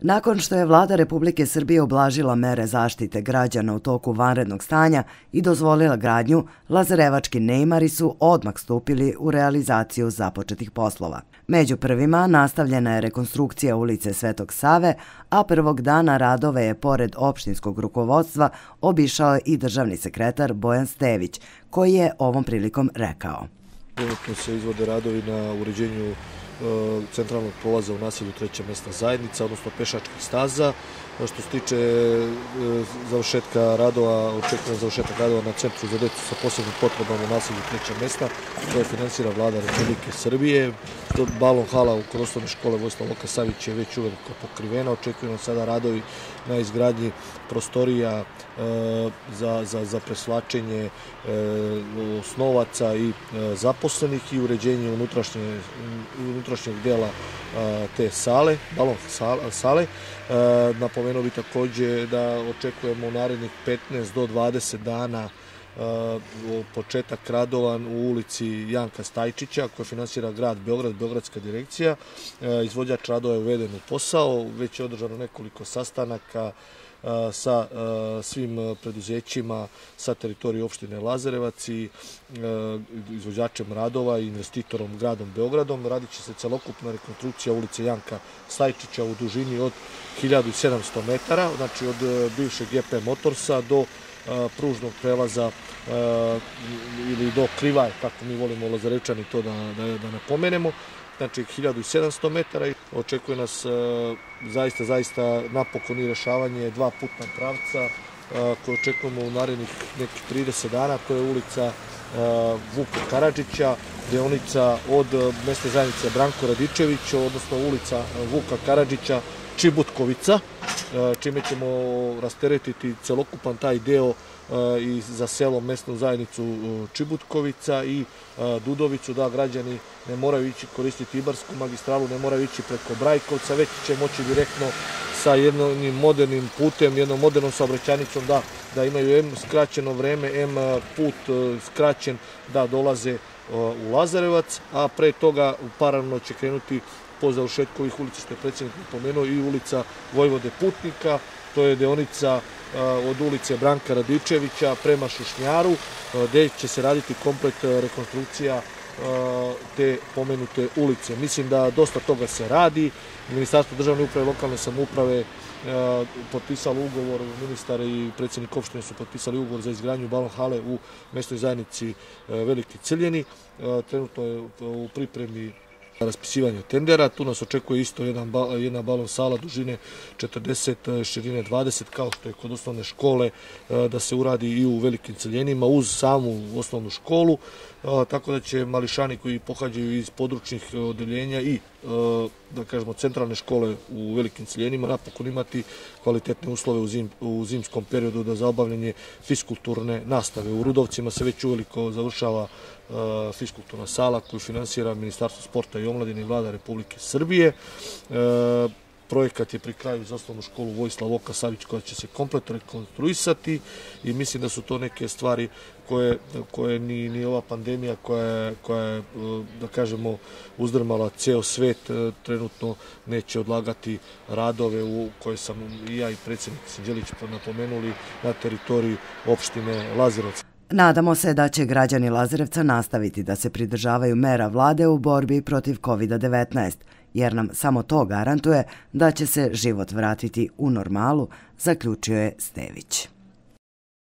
Nakon što je vlada Republike Srbije oblažila mere zaštite građana u toku vanrednog stanja i dozvolila gradnju, Lazarevački Neymari su odmah stupili u realizaciju započetih poslova. Među prvima nastavljena je rekonstrukcija ulice Svetog Save, a prvog dana radove je pored opštinskog rukovodstva obišao i državni sekretar Bojan Stević, koji je ovom prilikom rekao. Trenutno se izvode radovi na uređenju E, Ehm, centralnog prolaza u naselju treća mesta zajednica, odnosno pešačkih staza. Što se tiče ehm, završetka radova, očekujem završetak radova na centru za djecu sa posebnim potrebama u naselju treća mesta, koje finansira vlada Republike Srbije. Balon hala u koroslovne škole Vojstva Loka Savić je već uveliko pokrivena. Očekujem sada radovi na izgradnji prostorija ehm, za, za za preslačenje osnovaca i zaposlenih i uređenje unutrašnje unutrašnjeg dela te sale, balon sale. Napomenuo bi također da očekujemo u narednih 15 do 20 dana Eh, početak radova u ulici Janka Stajčića koja finansira grad Beograd, Beogradska direkcija. Eh, izvođač radova je uveden u posao, već je održano nekoliko sastanaka eh, sa svim preduzećima sa teritorije opštine Lazarevac i izvođačem radova i investitorom gradom Beogradom. Radit će se celokupna rekonstrukcija ulice Janka Stajčića u dužini od 1700 metara, znači od bivšeg GP Motorsa do pružnog prelaza ili do krivaj, kako mi volimo Lazarevčani to da da, da napomenemo. Znači 1700 metara i očekuje nas zaista, zaista napokon i rešavanje dva putna pravca koje očekujemo u narednih nekih 30 dana, to je ulica Vuka Karadžića, deonica od meste zajednice Branko Radičević, odnosno ulica Vuka Karadžića, Čibutkovica, čime ćemo rasteretiti celokupan taj deo i za selo mesnu zajednicu e, Čibutkovica i e, Dudovicu, da građani ne moraju ići koristiti Ibarsku magistralu, ne moraju ići preko Brajkovca, već će moći direktno sa jednim modernim putem, jednom modernom saobraćanicom da, da imaju M skraćeno vreme, M e, put skraćen da dolaze u Lazarevac, a pre toga paralelno će krenuti po završetku ovih ulica što je predsjednik pomenuo i ulica Vojvode Putnika, to je deonica od ulice Branka Radičevića prema Šušnjaru, gdje će se raditi komplet rekonstrukcija te pomenute ulice. Mislim da dosta toga se radi. Ministarstvo državne uprave i lokalne samuprave potpisalo ugovor, ministar i predsjednik opštine su potpisali ugovor za izgranju balon hale u mestnoj zajednici Veliki Ciljeni. Trenutno je u pripremi raspisivanje tendera. Tu nas očekuje isto jedna balon sala dužine 40, e, širine 20, kao što je kod osnovne škole, e, da se uradi i u velikim celjenima uz samu osnovnu školu, e, tako da će mališani koji pohađaju iz područnih odeljenja i, da kažemo, centralne škole u velikim celjenima napokon imati kvalitetne uslove u zimskom periodu da za obavljanje fiskulturne nastave. U Rudovcima se već uveliko završava Eh, fiskulturna sala koju finansira Ministarstvo sporta i omladine i vlada Republike Srbije. Eh, projekat je pri kraju za osnovnu školu Vojislav Oka Savić koja će se kompletno rekonstruisati i mislim da su to neke stvari koje, koje ni, ni ova pandemija koja, koja je, eh, da kažemo, uzdrmala ceo svet, trenutno neće odlagati radove u koje sam i ja i predsjednik Sinđelić napomenuli na teritoriji opštine Lazarevac. Nadamo se da će građani Lazarevca nastaviti da se pridržavaju mera vlade u borbi protiv COVID-19, jer nam samo to garantuje da će se život vratiti u normalu, zaključio je Stević.